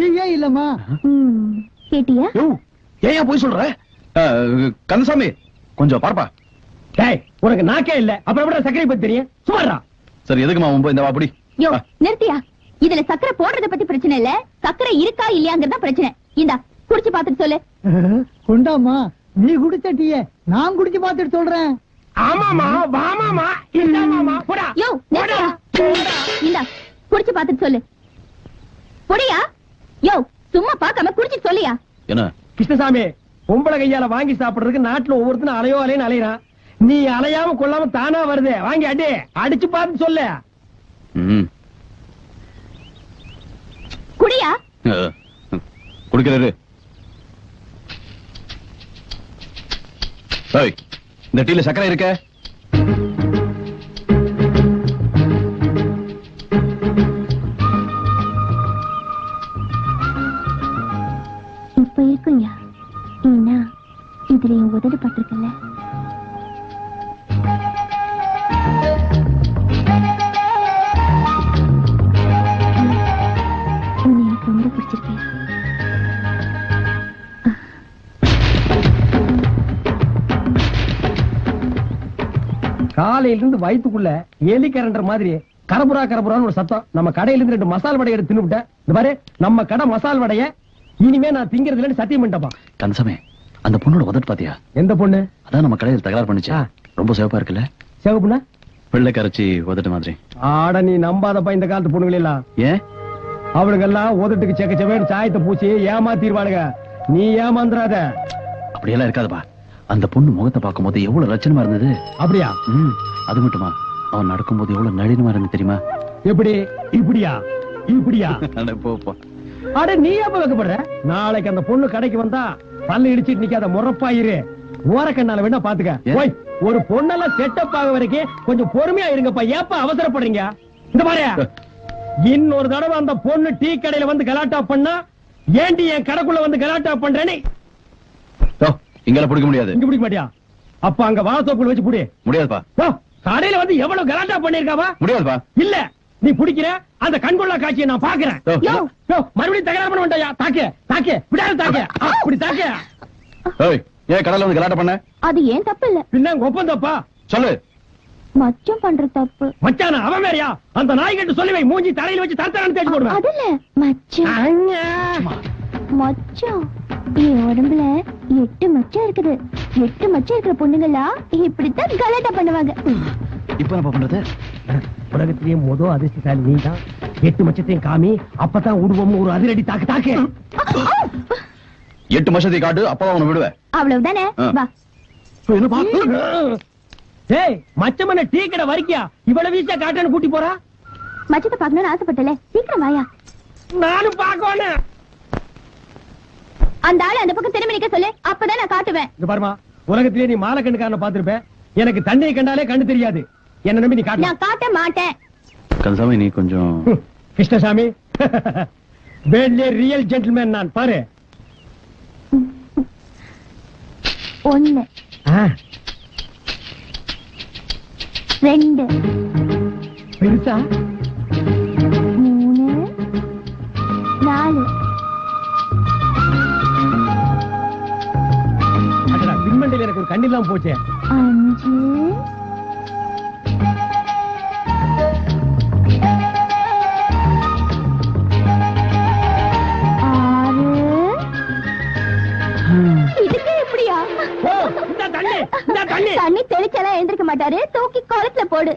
டீயே இல்லம்மா. கேட்டியா? ஏன் போய் சொல்ற? கந்தசாமி கொஞ்சம் பார்ப்பா. டேய் உனக்கு நாக்கே இல்ல. அப்புறம் எப்படி சர்க்கரை பத்தி தெரியும்? சுமாரா சரி எதுக்குமா உன் போய் இந்த வாப்படி யோ நிறுத்தியா? இதுல சக்கரை போடுறத பத்தி பிரச்சனை இல்ல. சக்கரை இருக்கா இல்லையாங்கிறது தான் பிரச்சனை. இந்தா குடிச்சு பாத்துட்டு சொல்லு. கொண்டாமா நீ குடிச்ச டீயே நான் குடிச்சு பார்த்துட்டு சொல்றேன். ஆமாமா வாமாமா இந்தாமாமா போடா. யோ நிறுத்தியா? இந்தா குடிச்சு பாத்துட்டு சொல்லு. பொடியா? யோ சும்மா பார்க்காம குடிச்சிட்டு சொல்லியா? என்ன? கிருஷ்ணசாமி பொம்பளை கையால வாங்கி சாப்பிடுறதுக்கு நாட்டுல ஒவ்வொருத்தனும் அலையோ அலையன்னு அலையறான். நீ அலையாம கொள்ளாம தானா வருது? வாங்கி அடி அடிச்சு பார்த்து சொல்லு. ம். குடியா? குடிக்கிறாரு இந்த டீல சக்கரை இருக்க? இருந்து வயித்துக்குள்ள எலி கரண்டர் மாதிரி கரபுரா கரபுரான்னு ஒரு சத்தம். நம்ம கடையில இருந்து ரெண்டு மசால் வடை எடுத்து தின்னுவிட்டேன் இந்த பாரு நம்ம கடை மசால் வடைய இனிமே நான் திங்கிறது இல்லைன்னு சத்தியம் பண்ணிட்டப்பா கந்தசாமி அந்த பொண்ணோட உதட்டு பாத்தியா? எந்த பொண்ணு? அதான் நம்ம கடையில் தகராறு பண்ணுச்சு. ரொம்ப சிவப்பா இருக்குல்ல? சிவப்புண்ணா வெள்ளை கரைச்சி உதட்டு மாதிரி. ஆட நீ நம்பாதப்பா இந்த காலத்து பொண்ணுகள் எல்லாம் ஏன்? அவளுங்க எல்லாம் உதட்டுக்கு செக்க செவேன்னு சாயத்தை பூச்சி ஏமாத்திடுவாளுங்க நீ ஏமாந்துறாத. அப்படியெல்லாம் இருக்காதுப்பா. அந்த பொண்ணு முகத்தை பார்க்கும்போது எவ்வளவு லட்சணமா இருந்தது? அப்படியா? அது மட்டுமா? அவன் நடக்கும்போது எவ்வளவு நளினமா இருந்து தெரியுமா? எப்படி? இப்படியா? இப்படியா? அட, நீ எப்ப வைக்கப்படுற? நாளைக்கு அந்த பொண்ணு கடைக்கு வந்தா பல்லு இடிச்சிட்டு நிக்காத முறப்பாயிரு. ஓரக்கண்ணால வேணா பாத்துக்க? ஓய் ஒரு பொண்ணெல்லாம் செட்டப் ஆக வரைக்கும் கொஞ்சம் பொறுமையா இருங்கப்பா. ஏப்ப அவசரப்படுறீங்க? இந்த பாரு. இன்னொரு தடவை அந்த பொண்ணு டீ கடையில வந்து கலாட்டா பண்ணா ஏண்டி என் கடைக்குள்ள வந்து கலாட்டா பண்றேன்னு? ஓ, இங்கெல்லாம் பிடிக்க முடியாது. இங்க பிடிக்க மாட்டியா? அப்ப அங்க வாழத்தோப்புல வச்சு புடி. முடியாதுப்பா. கடையில வந்து எவ்வளவு கலாட்டா பண்ணிருக்காவா? முடியாதுப்பா. இல்ல நீ பிடிக்கிற அந்த கண்கொள்ளா காட்சியை நான் பாக்குறேன் மறுபடியும் தகராறு பண்ண வேண்டாயா தாக்கு தாக்கு விடாத தாக்கு அப்படி தாக்கு ஏய் ஏன் கடல்ல வந்து கலாட்டம் பண்ண? அது ஏன் தப்பு இல்ல? பின்ன உங்க ஒப்பந்தப்பா. சொல்லு. மச்சம் பண்ற தப்பு. மச்சான அவன் வேறயா? அந்த நாய்கிட்ட சொல்லி வை மூஞ்சி தரையில வச்சு தரத்தரான்னு தேய்ச்சி போடுவேன். அது இல்ல மச்சம். அண்ணா. மச்சம் என் உடம்புல எட்டு மச்சம் இருக்குது. எட்டு மச்சம் இருக்கிற பொண்ணுங்களா இப்படித்தான் கலாட்டா பண்ணுவாங்க. இப்ப என்ன பண்றது? உலகத்திலேயே மொத அதிர்ஷ்டசாலி நீ தான் எட்டு மச்சத்தையும் காமி அப்பதான் உருவம் ஒரு அதிரடி தாக்கு தாக்கு. எட்டு மசத்தை காட்டு அப்பதான் உன்னை விடுவேன். அவ்வளவுதானே. வா. ஏய் மச்சமன டீ கடை வரைக்கியா? இவ்வளவு வீசா காட்டுன்னு கூட்டி போறா? மச்சத்தை பார்க்கணும்னு ஆசைப்பட்டல. சீக்கிரம் வாயா. நானும் பாக்கணும் அந்த ஆளு அந்த பக்கம் திரும்பி நிக்க சொல்லு. அப்பதான் நான் காட்டுவேன். இங்க பாருமா உலகத்திலேயே நீ மாலை கண்ணுக்காரன பாத்திருப்ப எனக்கு தண்ணியை கண்டாலே கண்ணு தெரியாது. என்ன நம்பி நீ காட்டு நான் காட்ட மாட்டேன். கந்தசாமி நீ கொஞ்சம் கிருஷ்ணசாமி. வேட்லே ரியல் ஜென்டில்மேன் நான் பாரு. ஒண்ணு. ஆ, ரெண்டு. பெருசா? மூணு. நாலு. கண்ணில்லாம் போச்சே. அஞ்சு. தண்ணி தெளிச்செல்லாம் எழுந்திருக்க மாட்டாரு. தூக்கி குளத்துல போடு.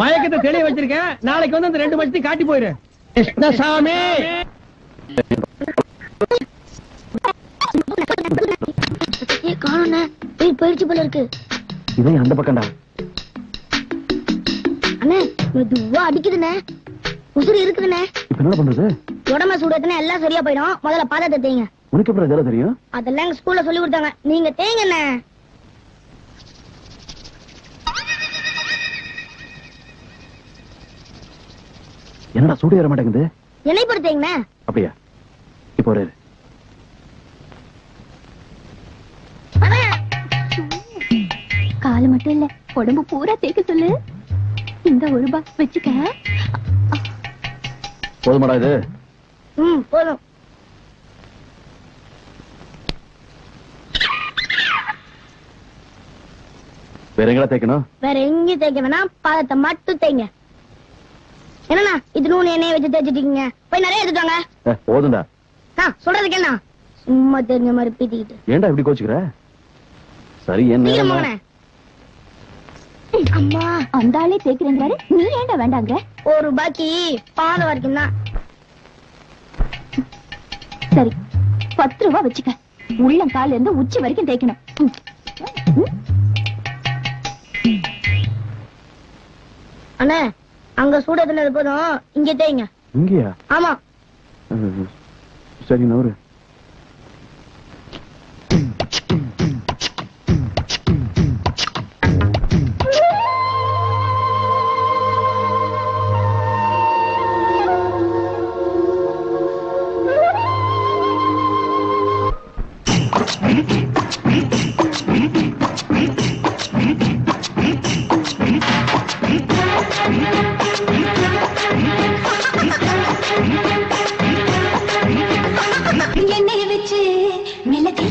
மயக்கத்தை தெளிய வச்சிருக்கேன் நாளைக்கு வந்து அந்த ரெண்டு மச்சத்தையும் காட்டி போயிரு. கிருஷ்ணசாமி! காணுண்ணே போய் போயிடுச்சு போல இருக்கு. இதான் அந்த பக்கம்டா. அண்ணே மெதுவா அடிக்குதுண்ணே. உசுறு இருக்குதுண்ணே. இப்ப என்ன பண்றது? உடம்ப சூடத்துனா எல்லாம் சரியா போயிடும். முதல்ல பாதத்தை தேங்க உனக்கு எப்படி இதெல்லாம் தெரியும்? அதெல்லாம் எங்க ஸ்கூல்ல சொல்லி கொடுத்தாங்க. நீங்க தேங்கண்ணே என்னடா சூடு ஏற மாட்டேங்குது? என்னை பொறுத்தேங்கண்ணே அப்படியா? இப்போ ஒரு காலு மட்டும் இல்ல உடம்பு பூரா தேய்க்க சொல்லு. இந்த ஒரு ரூபாய் வச்சுக்க. போதுமாடா இது. ம் போதும். வேற எங்கடா தேய்க்கணும்? வேற எங்கேயும் தேய்க்க வேணாம் பாதத்தை மட்டும் தேய்ங்க. என்னண்ணா இது நூல் எண்ணெயை வச்சு தேய்ச்சிட்டீங்க போய் நிறைய எடுத்துட்டாங்க ஏ, போதும்டா. ஆ சொல்றதுக்கு என்ன? சும்மா தெரிஞ்ச மாதிரி பீத்திக்கிட்டு. ஏன்டா இப்படி கோச்சுக்கிற? சரி என்ன அம்மா அந்த ஆளே தேய்க்கிறேங்கிறாரு. நீ ஏன்டா வேண்டாங்க ஒரு ரூபாய்க்கு பாதம் வரைக்கும் தான். சரி பத்து ரூபா வச்சுக்க. உள்ளம் கால்ல இருந்து உச்சி வரைக்கும் தேய்க்கணும். அண்ணே அங்க சூட தின்னது போதும் இங்க தேய்ங்க. இங்கயா? ஆமா. சரி நவரு.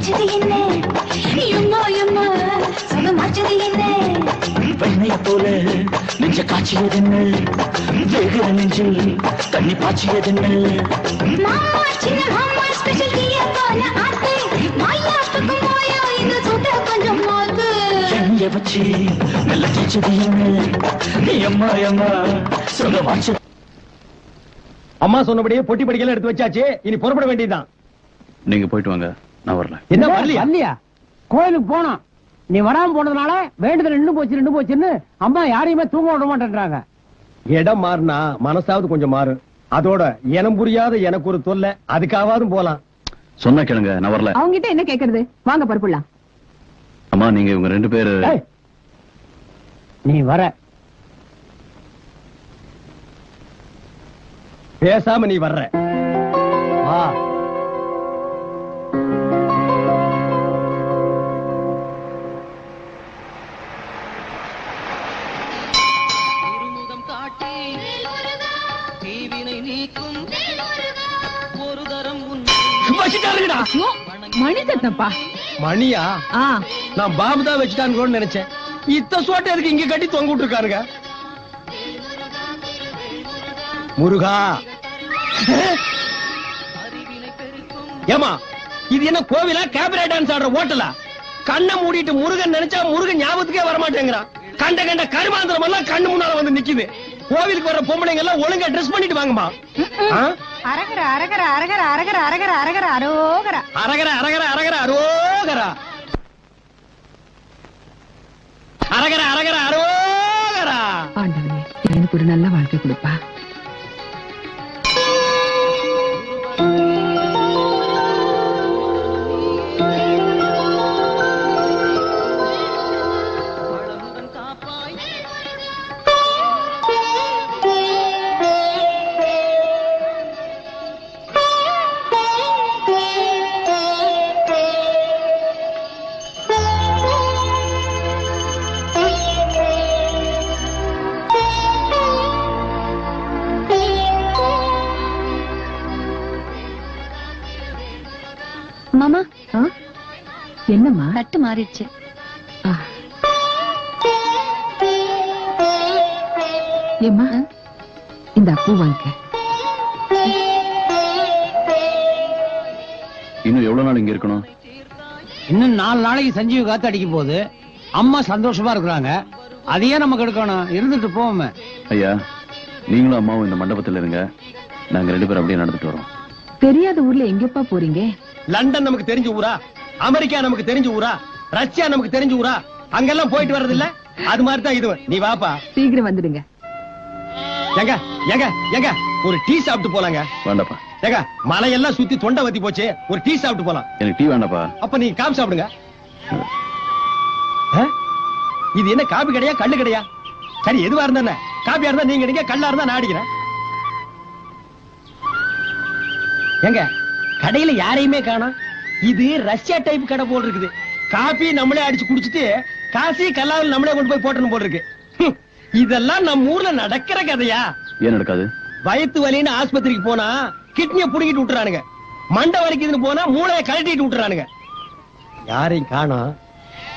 தேய்ச்சது என்ன? எம்மா என்ன? வெண்ணைய போல நெஞ்ச காய்ச்சியதென்ன வேகிற நெஞ்சில் தண்ணி பாய்ச்சியதென்ன மாமா சின்ன மாமா ஸ்பெஷல் டீய போல ஆத்து மாயாத்துக்கு மாயா இந்த சுட்ட கொஞ்சம் மாத்து. எண்ணெய வச்சு நல்ல தேய்ச்சது என்ன? சுகமாச்சது அம்மா சொன்னபடியே பொட்டி படிக்கலாம் எடுத்து வச்சாச்சு. இனி புறப்பட வேண்டியதுதான். நீங்க போயிட்டு வாங்க. நான் வரல. என்ன வரலையா? கோயிலுக்கு போனோம். நீ வராம போனதுனால வேண்டுதல் நின்னு போச்சு நின்னு போச்சுன்னு அம்மா யாரையுமே தூங்க விட மாட்டேன்றாங்க. இடம் மாறினா மனசாவது கொஞ்சம் மாறும். அதோட இனம் புரியாத எனக்கு ஒரு தொல்லை அதுக்காவது போலாம். சொன்னா கேளுங்க நான் வரல. அவங்க கிட்ட என்ன கேக்குறது? வாங்க பரப்புலாம் அம்மா நீங்க இவங்க ரெண்டு பேரு நீ வர. பேசாம நீ வர்ற. வா. வச்சுட்டாருடா மணி சத்தப்பா மணியா? ஆ. நான் பாபு தான் வச்சுட்டான்னு நினைச்சேன். இத்த சோட்டை எதுக்கு இங்க கட்டி தொங்க விட்டுருக்காருங்க முருகா. ஏமா இது என்ன கோவிலா? கேபரே டான்ஸ் ஆடுற ஹோட்டலா? கண்ணை மூடிட்டு முருகன் நினைச்சா முருகன் ஞாபகத்துக்கே வர மாட்டேங்கிறான் கண்ட கண்ட கருமாந்திரம் எல்லாம் கண்ணு முன்னால வந்து நிக்குது. கோவிலுக்கு வர பொம்பளைங்க எல்லாம் ஒழுங்கா ட்ரெஸ் பண்ணிட்டு வாங்கம்மா? அரகர அரகர அரகர அரகர அரகர அரகர அரோகர. அரகர அரகர அரகர அரோகரா. அரகர அரகர அரோகரா. ஆண்டவனே எனக்கு ஒரு நல்ல வாழ்க்கை கொடுப்பா. என்னம்மா? தட்டு மாறிடுச்சு. ஏம்மா? இந்த பூ வாங்கிக்க இன்னும் எவ்வளவு நாள் இங்க இருக்கணும்? இன்னும் நாலு நாளைக்கு சஞ்சீவ் காத்து அடிக்கும் போது அம்மா சந்தோஷமா இருக்கிறாங்க. அதையே நமக்கு எடுக்கணும் இருந்துட்டு போவோமே. ஐயா நீங்களும் அம்மாவும் இந்த மண்டபத்துல இருங்க. நாங்க ரெண்டு பேரும் அப்படியே நடந்துட்டு வரோம். தெரியாத ஊர்ல எங்கப்பா போறீங்க? லண்டன் நமக்கு தெரிஞ்ச ஊரா? அமெரிக்கா நமக்கு தெரிஞ்ச ஊரா? ரஷ்யா நமக்கு தெரிஞ்ச ஊரா? அங்கெல்லாம் போயிட்டு வர்றது இல்ல அது மாதிரி தான் இது. நீ வாப்பா. சீக்கிரம் வந்துடுங்க. எங்க எங்க எங்க ஒரு டீ சாப்பிட்டு போலாங்க. வேண்டாப்பா. ஏங்க மலையெல்லாம் சுத்தி தொண்டை வத்தி போச்சு. ஒரு டீ சாப்பிட்டு போலாம். எனக்கு டீ வேண்டாப்பா. அப்ப நீ காபி சாப்பிடுங்க? இது என்ன காபி கடையா கல்லு கடையா? சரி எதுவா இருந்தா? காபியா இருந்தா நீங்க அடிங்க கல்லா இருந்தா நான் அடிக்கிறேன். எங்க கடையில யாரையுமே காணோம். இது ரஷ்யா டைப் கடை போல் இருக்குது. காபி நம்மளே அடிச்சு குடிச்சிட்டு காசி கல்லாவில் நம்மளே கொண்டு போய் போட்டணும் போல் இருக்கு இதெல்லாம் நம்ம ஊர்ல நடக்கிற கதையா? ஏன் நடக்காது? வயித்து வலின்னு ஆஸ்பத்திரிக்கு போனா கிட்னிய புடுங்கிட்டு விட்டுறானுங்க. மண்டை வரைக்குதுன்னு போனா மூளையை கழட்டிட்டு விட்டுறானுங்க. யாரையும் காணோம்.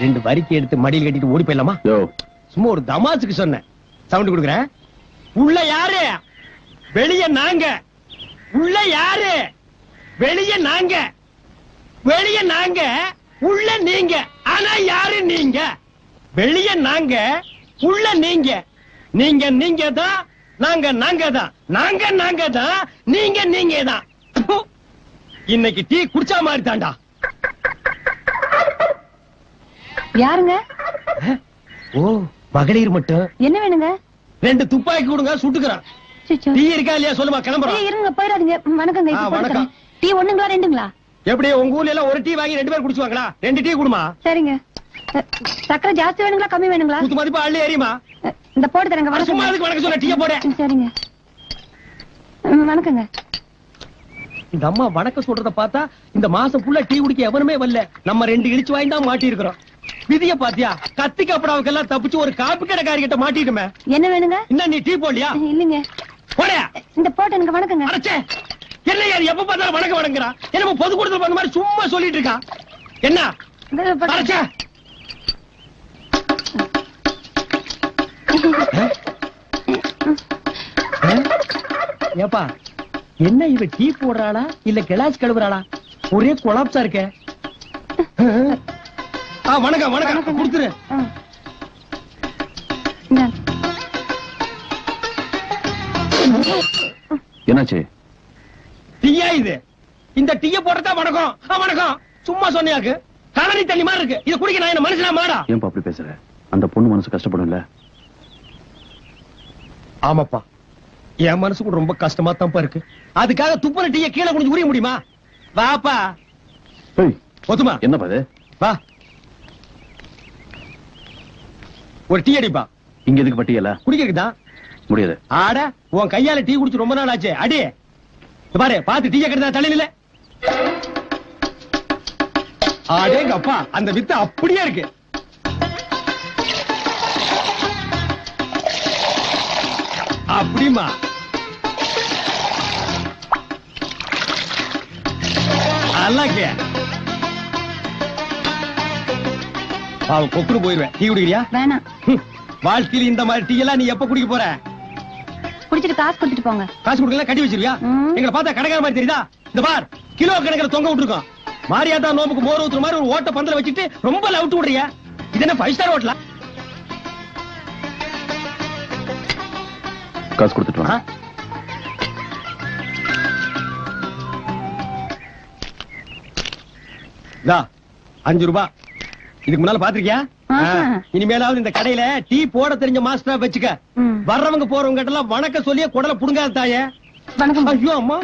ரெண்டு வரிக்கை எடுத்து மடியில் கட்டிட்டு ஓடி போயிடலாமா? சும்மா ஒரு தமாசுக்கு சொன்னேன். சவுண்ட் கொடுக்குறேன். உள்ள யாரு? வெளிய நாங்க. உள்ள யாரு? வெளிய நாங்க. வெளிய நாங்க உள்ள நீங்க. ஆனா யாரு நீங்க? வெளிய நாங்க உள்ள நீங்க. நீங்க நீங்க தான் நாங்க நாங்க தான் நாங்க நாங்க தான் நீங்க நீங்க தான். இன்னைக்கு டீ குடிச்சா மாதிரி தாண்டா யாருங்க ஓ மகளிர் மட்டும். என்ன வேணுங்க? ரெண்டு துப்பாக்கி கொடுங்க சுட்டுக்கிறான். டீ இருக்கா இல்லையா சொல்லுமா கிளம்புறோம். இருங்க போயிடாதீங்க. வணக்கங்க வணக்கம். டீ ஒண்ணுங்களா ரெண்டுங்களா? எப்படி உங்க ஊர்ல எல்லாம் ஒரு டீ வாங்கி ரெண்டு பேர் குடிச்சுவாங்களா? ரெண்டு டீ குடுமா? சரிங்க. சக்கரை ஜாஸ்தி வேணுங்களா கம்மி வேணுங்களா? குத்து மதிப்பா அள்ளி அ, இந்த போட்டு தரேங்க அதுக்கு வணக்கம் சொல்ல டீய போட. சரிங்க. வணக்கங்க. இந்த அம்மா வணக்கம் சொல்றத பார்த்தா இந்த மாசம் ஃபுல்லா டீ குடிக்க எவனுமே வரல. நம்ம ரெண்டு இடிச்சு வாங்கி தான் மாட்டி இருக்கிறோம் விதிய பாத்தியா? கத்தி கப்படாவுக்கு எல்லாம் தப்பிச்சு ஒரு காப்பி கடைக்காரி கிட்ட மாட்டிட்டுமே. என்ன வேணுங்க? என்ன நீ டீ போடலையா? இல்லைங்க. போடையா இந்த போட்டு எனக்கு வணக்கங்க. அடைச்சே. என்ன எப்ப பார்த்தாலும் வணக்கம் வணங்குறா என்ன பொது கொடுத்து பண்ண மாதிரி சும்மா சொல்லிட்டு இருக்கா? என்ன? ஏப்பா என்ன இவ டீ போடுறாளா இல்ல கிளாஸ் கழுவுறாளா? ஒரே கொலாப்ஸா இருக்க. ஆ வணக்கம் வணக்கம். கொடுத்துரு. என்னாச்சு? இது? இந்த டீய போடுறதா வணக்கம். வணக்கம். சும்மா சொன்னியாக்கு. கலனி தண்ணி மாதிரி இருக்கு. இத குடிக்க நான் என்ன மனுஷனா மாடா? ஏன்பா அப்படி பேசுற? அந்த பொண்ணு மனசு கஷ்டப்படும்ல? ஆமாப்பா. என் மனசு கூட ரொம்ப கஷ்டமா தான்ப்பா இருக்கு. அதுக்காக துப்புன டீய கீழே குனிஞ்சு உரிய முடியுமா? வாப்பா. ஒத்துமா? என்னப்பா இது? வா. ஒரு டீ அடிப்பா. இங்க எதுக்கு பட்டியல? குடிக்கிறதுதான் முடியாது. ஆட உன் கையால டீ குடிச்சு ரொம்ப நாள் ஆச்சு. அடி. பாரு பாத்து டீ கெடுதா தலையில ஆடேங்க அப்பா அந்த வித்து அப்படியே இருக்கு. அப்படிமா அல்லாக்கே அவன் கொக்குன்னு போயிருவேன். டீ குடிக்கிறியா? வேணாம். வாழ்க்கையில இந்த மாதிரி டீ எல்லாம் நீ எப்ப குடிக்க போற? குடிச்சிட்டு காசு கொடுத்துட்டு போங்க. காசு கொடுக்கல கட்டி வச்சிருக்கியா. எங்களை பார்த்தா கடைக்கார மாதிரி தெரியுதா? இந்த பார் கிலோ கணக்கில் தொங்க விட்டுருக்கோம். மாரியாத்தா நோம்புக்கு மோர் ஊத்துற மாதிரி ஒரு ஓட்ட பந்தல வச்சுட்டு ரொம்ப லவுட்டு விடுறியா? இது என்ன ஃபைவ் ஸ்டார் ஹோட்டலா காசு கொடுத்துட்டு வா அஞ்சு ரூபாய் இதுக்கு முன்னால பாத்திருக்கியா. இனிமேலாவது இந்த கடையில டீ போட தெரிஞ்ச மாஸ்டரா வச்சுக்க. வர்றவங்க போறவங்க கிட்ட எல்லாம் வணக்கம் சொல்லியே குடல புடுங்காத தாயே. வணக்கம். ஐயோ அம்மா.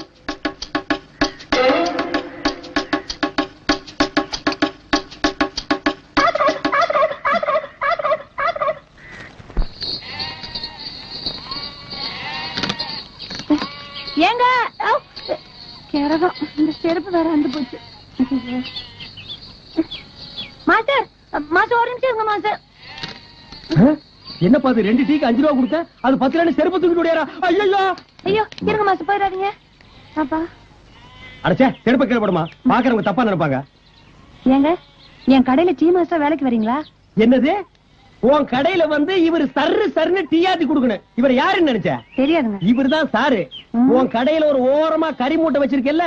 ஏங்க! கிரகம் இந்த செருப்பு வேற வந்து போச்சு. மாஸ்டர் மாஸ்டர் ஒரு நிமிஷம் இருங்க மாஸ்டர் என்ன பாத்து ரெண்டு டீக்கு அஞ்சு ரூபா கொடுத்தேன்? அது பத்து ரூபாய் செருப்பு தூக்கிட்டு ஓடியாரா? ஐயோ ஐயோ இருங்க மாஸ்டர் போயிடாதீங்க. அப்பா. அடைச்சே செருப்ப கீழே போடுமா. பாக்குறவங்க தப்பா நினைப்பாங்க. ஏங்க என் கடையில டீ மாஸ்டர் வேலைக்கு வரீங்களா? என்னது? உன் கடையில வந்து இவர் சர்ரு சர்னு டீயாத்தி கொடுக்கணும். இவர் யாருன்னு நினைச்ச? தெரியாதுங்க. இவர்தான் சாரு. உன் கடையில ஒரு ஓரமா கறி மூட்டை வச்சிருக்கல.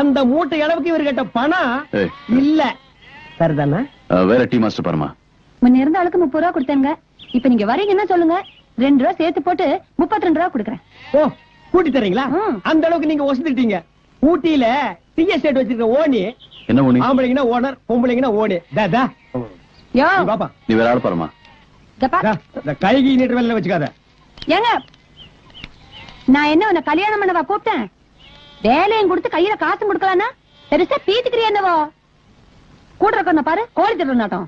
அந்த மூட்டை அளவுக்கு இவர் கிட்ட பணம் இல்ல. சரிதானே அஹ், வேற டீ மாஸ்டர் பாருமா. முன்ன இருந்த ஆளுக்கு முப்பது ரூபா கொடுத்தேங்க. இப்ப நீங்க வரீங்கன்னா சொல்லுங்க? ரெண்டு ரூபா சேர்த்து போட்டு முப்பத்தி ரெண்டு ரூபா கொடுக்குறேன். ஓ கூட்டி தரீங்களா. அந்த அளவுக்கு நீங்க ஒசந்துட்டீங்க. ஊட்டியில டீ எஸ்டேட் வச்சிருக்க ஓனி என்ன ஒண்ணு ஆம்பளைங்கன்னா ஓனர் பொம்பளைங்கன்னா ஓனி. தா தா. யோ. பாப்பா. நீ வேற ஆள் பாருமா. இதோ பார். தா, இந்த கைகி நீட்டு வேலை வச்சுக்காத. ஏங்க நான் என்ன உன்னை கல்யாணம் பண்ணவா கூப்பிட்டேன்? வேலையும் கொடுத்து கையில காசும் கொடுக்கலான்னா? பெருசா பீத்துக்கிறியா என்னவோ? கூட இருக்க பாரு கோழி திருட நாட்டம்.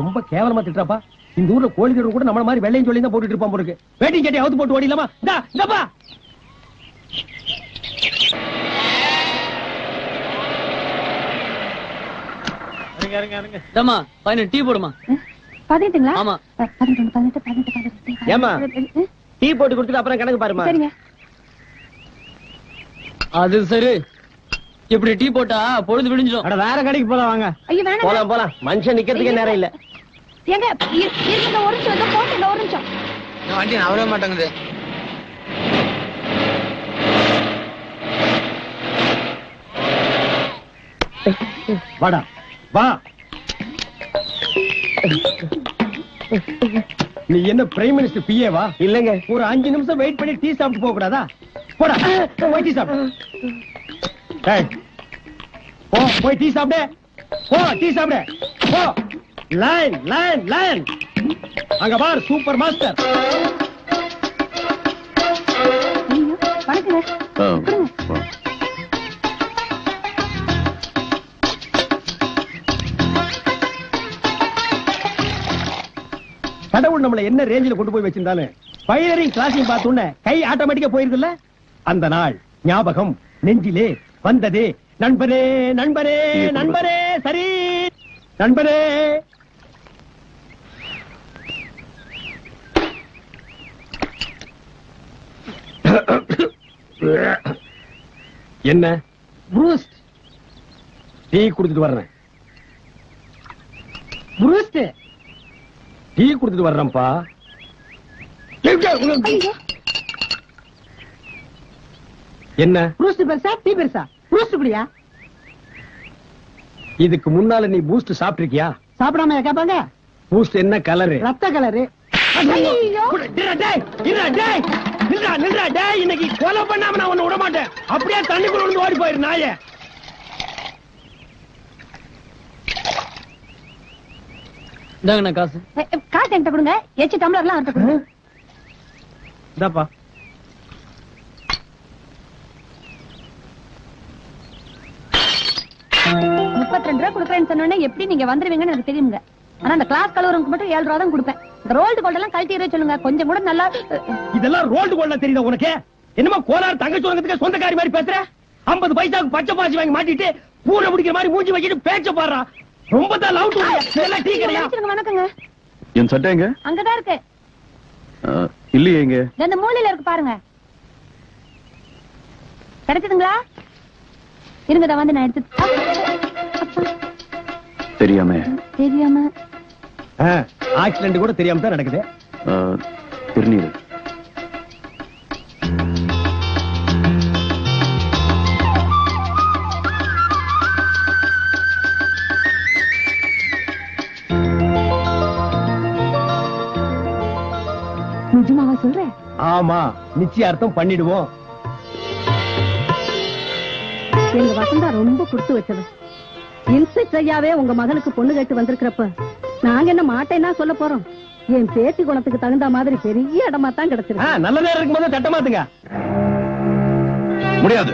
ரொம்ப கேவலமா திட்டுறாப்பா. இந்த ஊர்ல கோழி கூட நம்மள மாதிரி வெள்ளையும் சொல்லி தான் போட்டுட்டு இருப்பான் வேட்டிங் கேட்டி அவுத்து போட்டு ஓடிலாமா இந்தா இந்தப்பா. ஏமா பதினெட்டு டீ போடுமா பதினெட்டுங்களா? ஆமா. பதினெட்டு. டீ போட்டு கொடுத்துட்டு அப்புறம் கணக்கு பாருமா சரிங்க. அது சரி. இப்படி டீ போட்டா பொழுது விடிஞ்சிடும் அட வேற கடைக்கு போலாம் வாங்க. ஐயோ வேணாம் போலாம் போலாம். மனுஷன் நிக்கிறதுக்கே நேரம் இல்ல. ஏங்க இரு- இருங்க ஒரு நிமிஷம் இதோ போட்டு இந்த ஒரு நிமிஷம். வண்டி நவரவே மாட்டேங்குது. வாடா. வா. நீ என்ன பிரைம் மினிஸ்டர் பிஏ வா? இல்லங்க. ஒரு அஞ்சு நிமிஷம் வெயிட் பண்ணி டீ சாப்பிட்டு போக கூடாதா போடா போய் டீ சாப்பிடு. போ போய் டீ சாப்பிடு. போ டீ சாப்பிடு. போ. லைன் லைன் லைன் அங்க பார் சூப்பர் மாஸ்டர் கடவுள் நம்மள என்ன ரேஞ்சில கொண்டு போய் வச்சிருந்தாலும் பைலரிங் கிளாஸையும் பார்த்த உடனே கை ஆட்டோமேட்டிக்கா போயிருதுல்ல? அந்த நாள் ஞாபகம் நெஞ்சிலே வந்ததே. நண்பரே நண்பரே நண்பரே சரி. நண்பரே என்ன? ப்ரூஸ்ட். டீ குடுத்துட்டு வர்றேன். ப்ரூஸ்ட் டீ குடுத்துட்டு வர்றேன்ப்பா. என்ன? ப்ரூஸ்ட் பெருசா? டீ பெருசா? ப்ரூஸ்ட் குடியா இதுக்கு முன்னால நீ பூஸ்ட் சாப்பிட்டிருக்கியா? சாப்பிடாம கேட்பாங்க? பூஸ்ட் என்ன கலரு ரத்த கலரு இன்னைக்கு கொலை பண்ணாம நான் உன்னை விட மாட்டேன். அப்படியே தண்ணிக்குள்ள விழுந்து ஓடி போயிரு நாயே. இந்தாங்கண்ணா காசு. காசு என்கிட்ட கொடுங்க. எச்சு டம்ளர்லாம் அவர்கிட்ட கொடுங்க. இந்தாப்பா. முப்பத்தி ரெண்டு ரூபா கொடுக்குறேன்னு சொன்னோன்னே எப்படி நீங்க வந்துருவீங்கன்னு எனக்கு தெரியுங்க. ஆனா அந்த கிளாஸ் கலவரங்க மட்டும் ஏழு ரூபா தான் கொடுப்பேன். இந்த ரோல்டு கோல்ட் எல்லாம் கழட்டி எறிய சொல்லுங்க. கொஞ்சம் கூட நல்லா இதெல்லாம் ரோல்டு கோல்ல தெரியுதா உனக்கு? என்னமோ கோலார் தங்கச்சி உலகத்துக்கு சொந்தக்காரி மாதிரி பேசுற? 50 பைசாவுக்கு பச்சை பாசி வாங்கி மாட்டிட்டு பூனை முடிக்கிற மாதிரி மூஞ்சி வச்சுட்டு பேச்ச பாடுறான் ரொம்ப தான் லவ் இதெல்லாம் டீ கிடையா? மன்னிச்சிடுங்க, வணக்கங்க. என் சட்டை எங்க? அங்கதான் இருக்கு. இல்லையே எங்க இந்த மூலையில இருக்கு பாருங்க. கிடைச்சதுங்களா? இருங்க இதை வந்து நான் எடுத்து தெரியாம. தெரியாம? ஆக்சிடென்ட் கூட தெரியாம தான் நடக்குது. திருநீர் நிஜமாவா சொல்றேன் ஆமா நிச்சயார்த்தம் பண்ணிடுவோம். எங்க வசந்தா ரொம்ப கொடுத்து வச்சவ. இன்ஸ்பெக்டர் ஐயாவே உங்க மகனுக்கு பொண்ணு கேட்டு வந்திருக்கிறப்ப நாங்க என்ன மாட்டேன்னா சொல்ல போறோம். என் பேத்தி குணத்துக்கு தகுந்த மாதிரி பெரிய இடமா தான் கிடைச்சிருக்கு. நல்ல நேரம் இருக்கும்போது தட்ட மாத்துங்க. முடியாது.